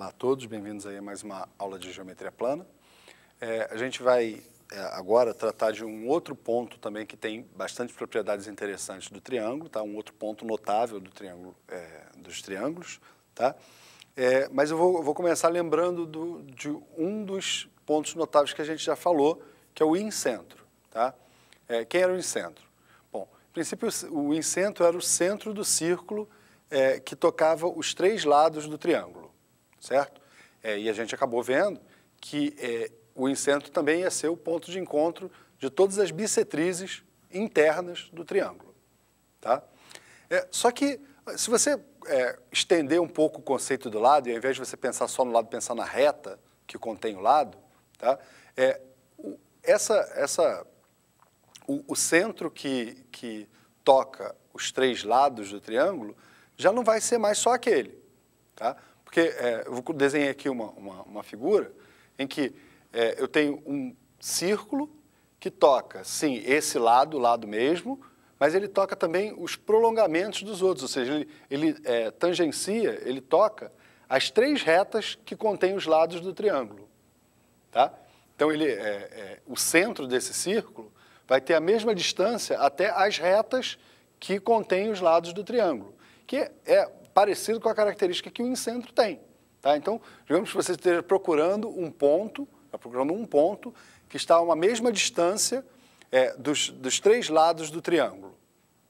Olá a todos, bem-vindos aí a mais uma aula de geometria plana. É, a gente vai é, agora tratar de um outro ponto também que tem bastante propriedades interessantes do triângulo, tá? um outro ponto notável do triângulo, é, dos triângulos. Tá? É, mas eu vou, vou começar lembrando do, de um dos pontos notáveis que a gente já falou, que é o incentro. Tá? É, quem era o incentro? Bom, em princípio, o incentro era o centro do círculo é, que tocava os três lados do triângulo certo? É, e a gente acabou vendo que é, o incentro também ia ser o ponto de encontro de todas as bissetrizes internas do triângulo. Tá? É, só que, se você é, estender um pouco o conceito do lado, e ao invés de você pensar só no lado, pensar na reta que contém o lado, tá? é, o, essa, essa, o, o centro que, que toca os três lados do triângulo já não vai ser mais só aquele. Tá? Porque é, eu desenhei aqui uma, uma, uma figura em que é, eu tenho um círculo que toca, sim, esse lado, o lado mesmo, mas ele toca também os prolongamentos dos outros, ou seja, ele, ele é, tangencia, ele toca as três retas que contêm os lados do triângulo. Tá? Então, ele, é, é, o centro desse círculo vai ter a mesma distância até as retas que contêm os lados do triângulo, que é parecido com a característica que o incentro tem. Tá? Então, digamos que você esteja procurando um ponto, está procurando um ponto que está a uma mesma distância é, dos, dos três lados do triângulo.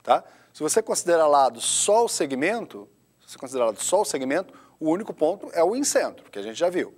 Tá? Se você considerar lado só o segmento, se considerar lado só o segmento, o único ponto é o incentro, que a gente já viu.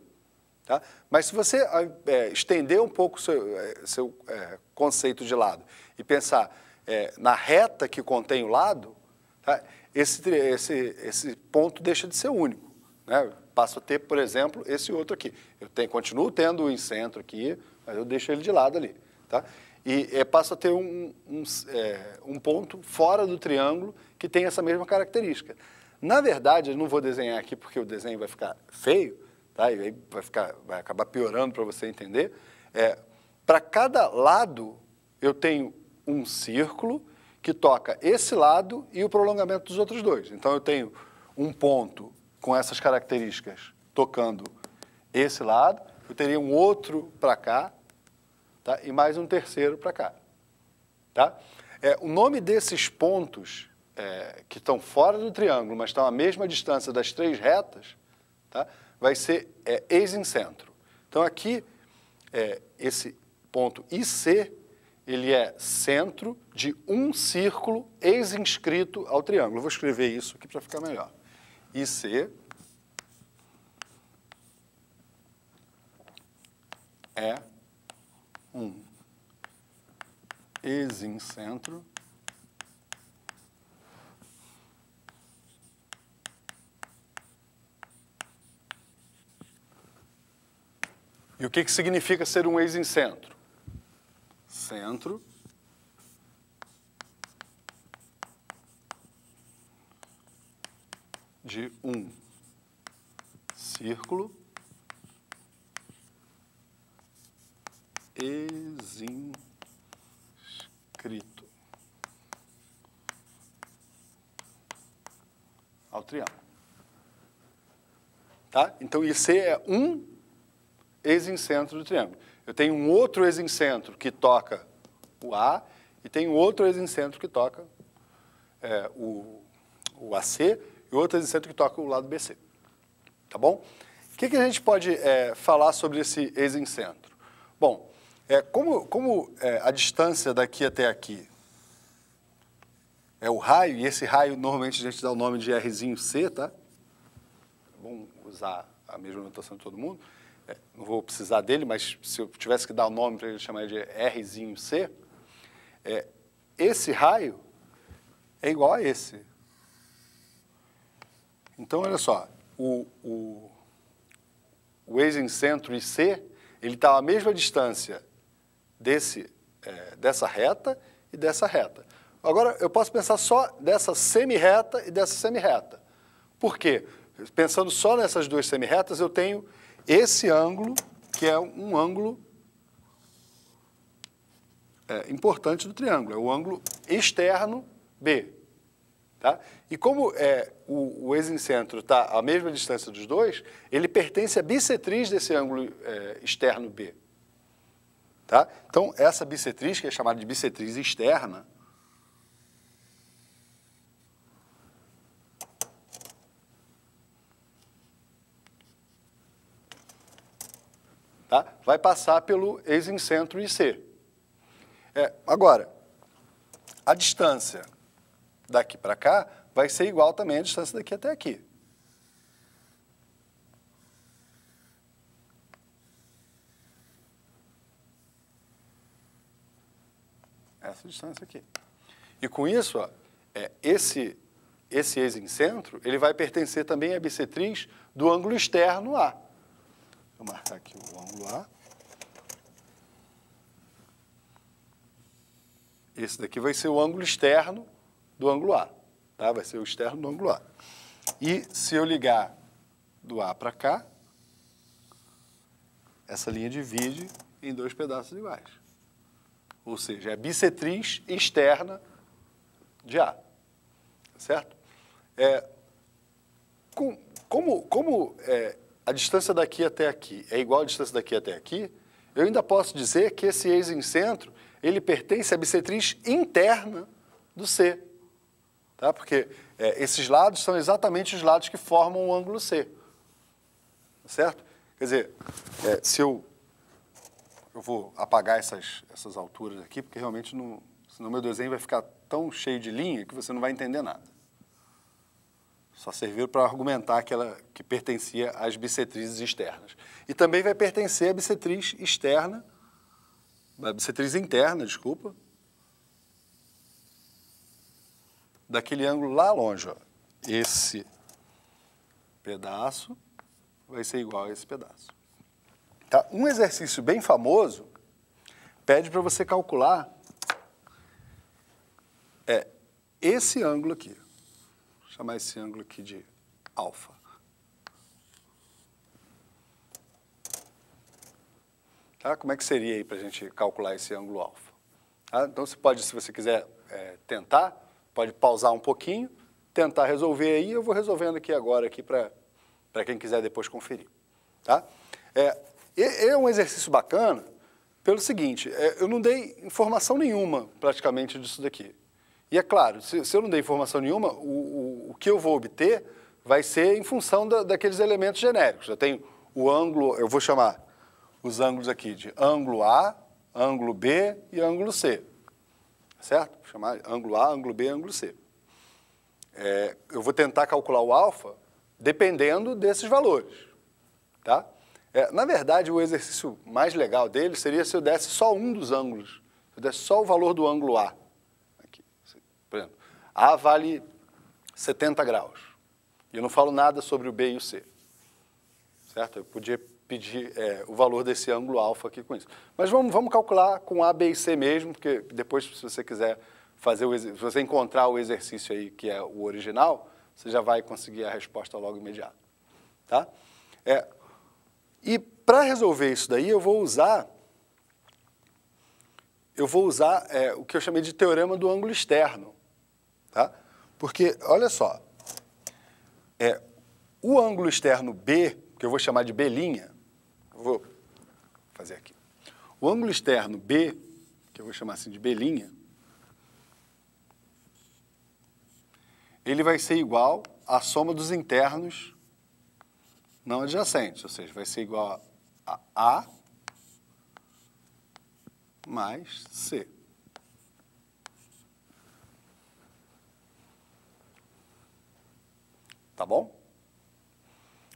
Tá? Mas se você é, estender um pouco seu, é, seu é, conceito de lado e pensar é, na reta que contém o lado, tá? esse, esse, esse ponto deixa de ser único. Né? Passo a ter, por exemplo, esse outro aqui. Eu tenho, continuo tendo o incentro aqui, mas eu deixo ele de lado ali. Tá? E é, passo a ter um, um, é, um ponto fora do triângulo que tem essa mesma característica. Na verdade, eu não vou desenhar aqui porque o desenho vai ficar feio, tá? e aí vai, ficar, vai acabar piorando para você entender. É, para cada lado, eu tenho um círculo que toca esse lado e o prolongamento dos outros dois. Então eu tenho um ponto com essas características tocando esse lado, eu teria um outro para cá tá? e mais um terceiro para cá. Tá? É, o nome desses pontos é, que estão fora do triângulo, mas estão à mesma distância das três retas, tá? vai ser é, ex-incentro. Então aqui, é, esse ponto IC ele é centro de um círculo ex-inscrito ao triângulo. Eu vou escrever isso aqui para ficar melhor. IC é um ex-incentro E o que, que significa ser um ex-incentro? Centro. de um círculo ex-inscrito ao triângulo. Tá? Então, IC é um ex-incentro do triângulo. Eu tenho um outro ex-incentro que toca o A e tenho outro ex-incentro que toca é, o, o AC e outro ex-incentro que toca o lado BC. Tá bom? O que, que a gente pode é, falar sobre esse ex-incentro? Bom, é, como, como é, a distância daqui até aqui é o raio, e esse raio normalmente a gente dá o nome de Rzinho C, tá? Vamos usar a mesma notação de todo mundo. Não vou precisar dele, mas se eu tivesse que dar o um nome para ele, chamar de Rzinho C, é, esse raio é igual a esse. Então, olha só, o, o, o ex-incentro IC, ele está à mesma distância desse, é, dessa reta e dessa reta. Agora, eu posso pensar só dessa semi-reta e dessa semi-reta. Por quê? Pensando só nessas duas semi-retas, eu tenho esse ângulo, que é um ângulo é, importante do triângulo, é o ângulo externo B. Tá? E como é, o, o ex-incentro está à mesma distância dos dois, ele pertence à bissetriz desse ângulo é, externo B. Tá? Então, essa bissetriz, que é chamada de bissetriz externa, tá? Vai passar pelo ex-incentro IC. É, agora, a distância daqui para cá vai ser igual também à distância daqui até aqui. Essa distância aqui. E com isso, ó, é, esse, esse ex-incentro, ele vai pertencer também à bissetriz do ângulo externo A. Vou marcar aqui o ângulo A. Esse daqui vai ser o ângulo externo do ângulo A. Tá? Vai ser o externo do ângulo A. E se eu ligar do A para cá, essa linha divide em dois pedaços iguais. Ou seja, é a bissetriz externa de A. Certo? É, com, como como é, a distância daqui até aqui é igual à distância daqui até aqui, eu ainda posso dizer que esse ex-incentro ele pertence à bissetriz interna do C. Tá? Porque é, esses lados são exatamente os lados que formam o ângulo C. Certo? Quer dizer, é, se eu... Eu vou apagar essas, essas alturas aqui, porque realmente não, senão meu desenho vai ficar tão cheio de linha que você não vai entender nada. Só serviu para argumentar que ela que pertencia às bissetrizes externas. E também vai pertencer à bissetriz externa a bissetriz interna, desculpa, daquele ângulo lá longe. Ó. Esse pedaço vai ser igual a esse pedaço. Tá? Um exercício bem famoso pede para você calcular é esse ângulo aqui. Chamar esse ângulo aqui de alfa. Tá? Como é que seria aí para a gente calcular esse ângulo alfa? Tá? Então, você pode, se você quiser é, tentar, pode pausar um pouquinho, tentar resolver aí, eu vou resolvendo aqui agora aqui para quem quiser depois conferir. Tá? É, é um exercício bacana pelo seguinte, é, eu não dei informação nenhuma praticamente disso daqui. E é claro, se, se eu não dei informação nenhuma, o, o, o, que eu vou obter vai ser em função da, daqueles elementos genéricos. Eu tenho o ângulo, eu vou chamar os ângulos aqui de ângulo A, ângulo B e ângulo C. Certo? Vou chamar ângulo A, ângulo B, ângulo C. É, eu vou tentar calcular o alfa dependendo desses valores. Tá? É, na verdade, o exercício mais legal dele seria se eu desse só um dos ângulos. Se eu desse só o valor do ângulo A. Aqui, por exemplo, A vale 70 graus. E eu não falo nada sobre o B e o C. Certo? Eu podia pedir é, o valor desse ângulo alfa aqui com isso. Mas vamos, vamos calcular com A, B e C mesmo, porque depois, se você quiser fazer o se você encontrar o exercício aí que é o original, você já vai conseguir a resposta logo imediata. Tá? É, e para resolver isso daí, eu vou usar eu vou usar é, o que eu chamei de teorema do ângulo externo. Tá? Porque, olha só, é, o ângulo externo B, que eu vou chamar de B', vou fazer aqui. O ângulo externo B, que eu vou chamar assim de B', ele vai ser igual à soma dos internos não adjacentes, ou seja, vai ser igual a A mais C. Tá bom?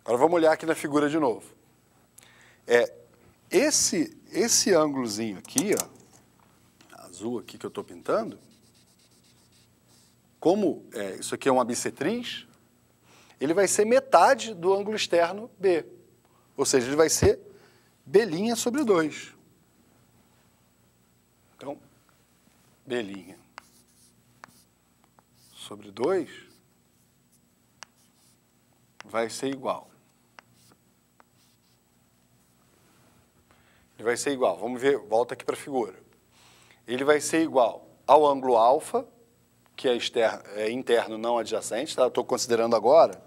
Agora vamos olhar aqui na figura de novo. É, esse, esse ângulozinho aqui, ó, azul aqui que eu estou pintando, como é, isso aqui é uma bissetriz, ele vai ser metade do ângulo externo B. Ou seja, ele vai ser B' sobre 2. Então, B' sobre 2 vai ser igual Ele vai ser igual, vamos ver, volta aqui para a figura. Ele vai ser igual ao ângulo alfa, que é, externo, é interno não adjacente, tá? Estou considerando agora.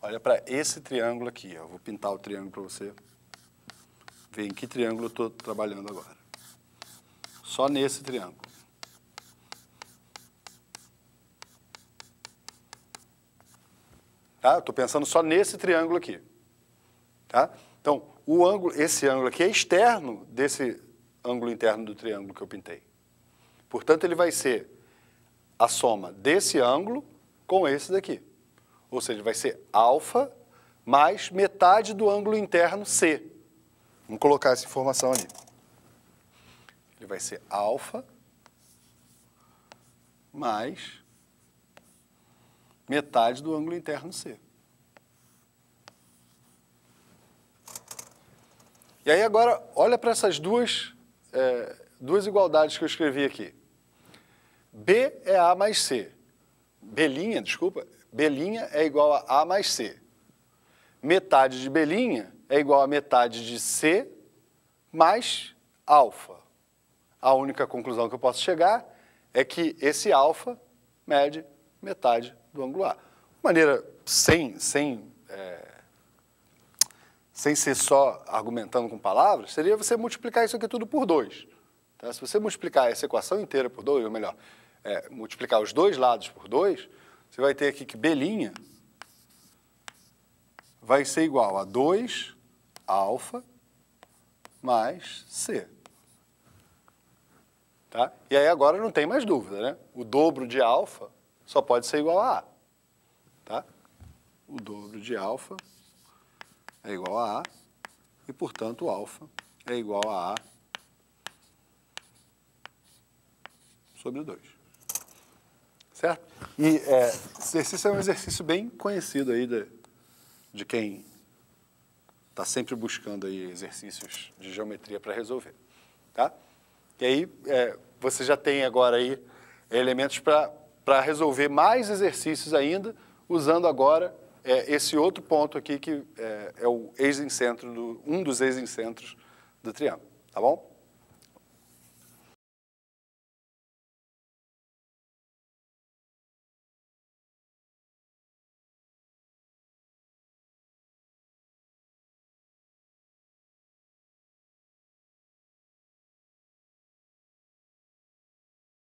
Olha para esse triângulo aqui. Eu vou pintar o triângulo para você ver em que triângulo estou trabalhando agora. Só nesse triângulo. Tá? Estou pensando só nesse triângulo aqui. Tá? Então, o ângulo, esse ângulo aqui é externo desse ângulo interno do triângulo que eu pintei. Portanto, ele vai ser a soma desse ângulo com esse daqui. Ou seja, vai ser alfa mais metade do ângulo interno C. Vamos colocar essa informação ali. Ele vai ser alfa mais metade do ângulo interno C. E aí agora, olha para essas duas, é, duas igualdades que eu escrevi aqui. B é A mais C. B', desculpa, B' é igual a A mais C. Metade de B' é igual a metade de C mais alfa. A única conclusão que eu posso chegar é que esse alfa mede metade do ângulo A. Maneira sem, sem, é, sem ser só argumentando com palavras, seria você multiplicar isso aqui tudo por 2. Tá? Se você multiplicar essa equação inteira por 2, ou melhor, é, multiplicar os dois lados por 2, você vai ter aqui que B' vai ser igual a 2 alfa mais C. Tá? E aí agora não tem mais dúvida, né? O dobro de alfa só pode ser igual a A. Tá? O dobro de alfa é igual a A e, portanto, alfa é igual a A sobre 2 certo? E é, esse exercício é um exercício bem conhecido aí de, de quem está sempre buscando aí exercícios de geometria para resolver, tá? E aí é, você já tem agora aí elementos para resolver mais exercícios ainda, usando agora é, esse outro ponto aqui que é, é o ex-incentro, um dos ex-incentros do triângulo, tá bom?